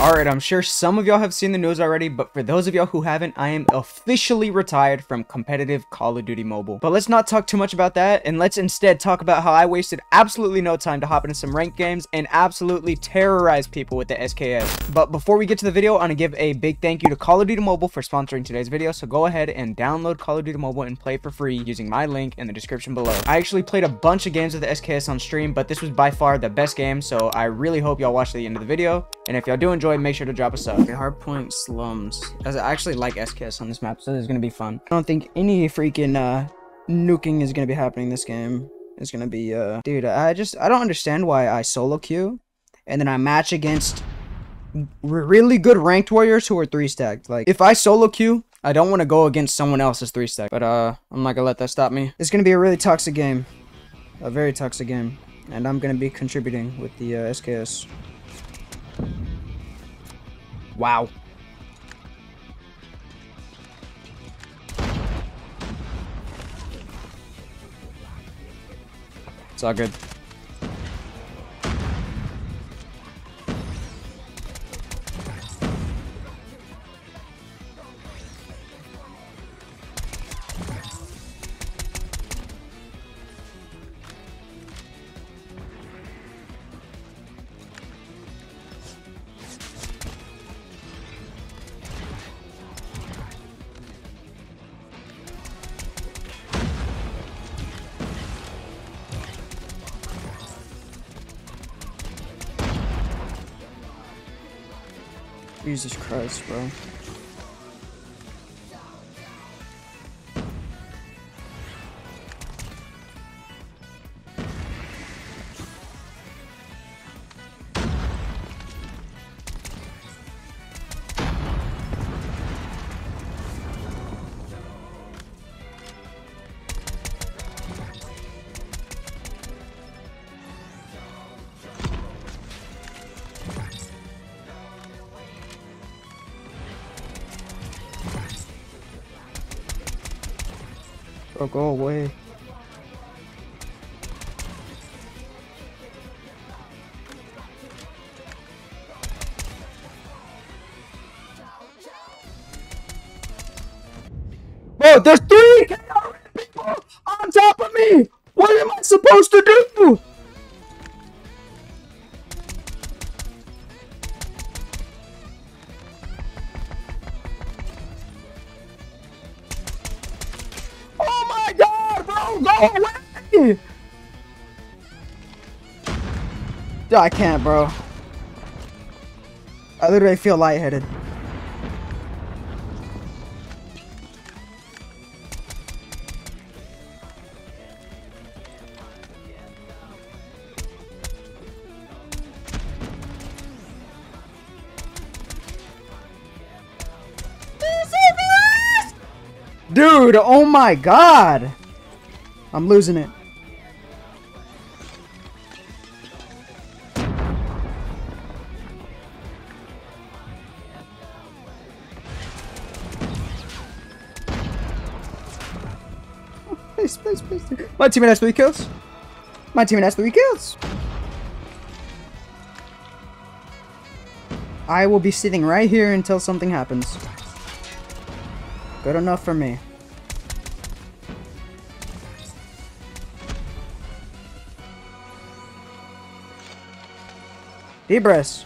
Alright, I'm sure some of y'all have seen the news already, but for those of y'all who haven't, I am officially retired from competitive Call of Duty Mobile. But let's not talk too much about that, and let's instead talk about how I wasted absolutely no time to hop into some ranked games and absolutely terrorize people with the SKS. But before we get to the video, I want to give a big thank you to Call of Duty Mobile for sponsoring today's video, so go ahead and download Call of Duty Mobile and play for free using my link in the description below. I actually played a bunch of games with the SKS on stream, but this was by far the best game, so I really hope y'all watch the end of the video, and if y'all do enjoy, make sure to drop a sub. Okay, Hardpoint Slums. I actually like SKS on this map, so this is gonna be fun. I don't think any freaking uh, nuking is gonna be happening this game. It's gonna be uh, dude. I just I don't understand why I solo queue, and then I match against really good ranked warriors who are three stacked. Like if I solo queue. I don't want to go against someone else's three stack, but uh, I'm not gonna let that stop me. It's gonna be a really toxic game, a very toxic game, and I'm gonna be contributing with the uh, SKS. Wow. It's all good. Jesus Christ, bro. Bro, go away. Bro, there's three people on top of me! What am I supposed to do? Go away! Dude, I can't, bro. I literally feel lightheaded. Dude, oh my god! I'm losing it. Please, please, please. My teammate has three kills. My teammate has three kills. I will be sitting right here until something happens. Good enough for me. Debris.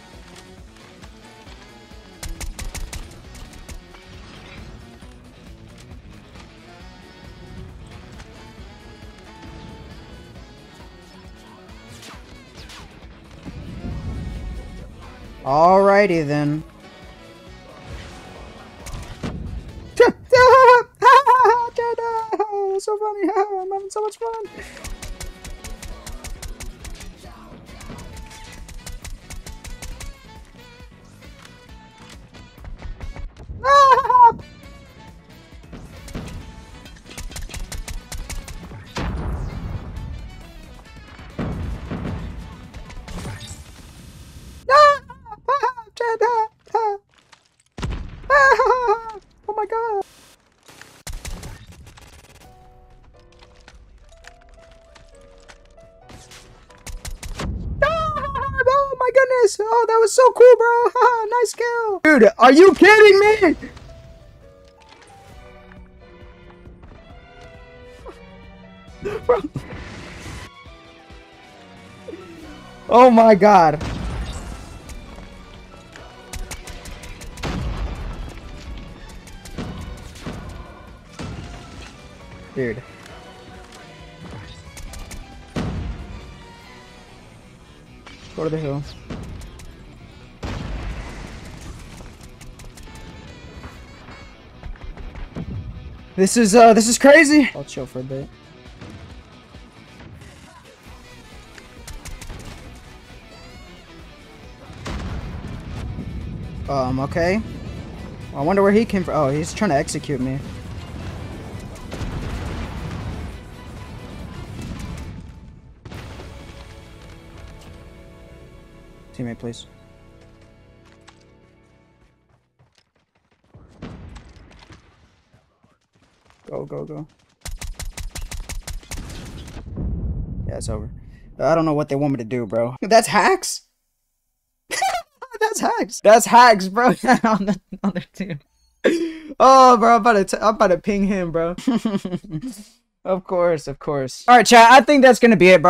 Alrighty then. so funny. I'm having so much fun. Oh, that was so cool, bro. Nice kill. Dude, are you kidding me? Oh my god. Dude. Go to the hill. This is uh this is crazy. I'll chill for a bit. Um, okay. I wonder where he came from. Oh, he's trying to execute me. Teammate, please. Go, go, go. Yeah, it's over. I don't know what they want me to do, bro. That's hacks? That's hacks. That's hacks, bro. on the other team. Oh, bro, I'm about to, I'm about to ping him, bro. of course, of course. All right, chat. I think that's gonna be it, bro.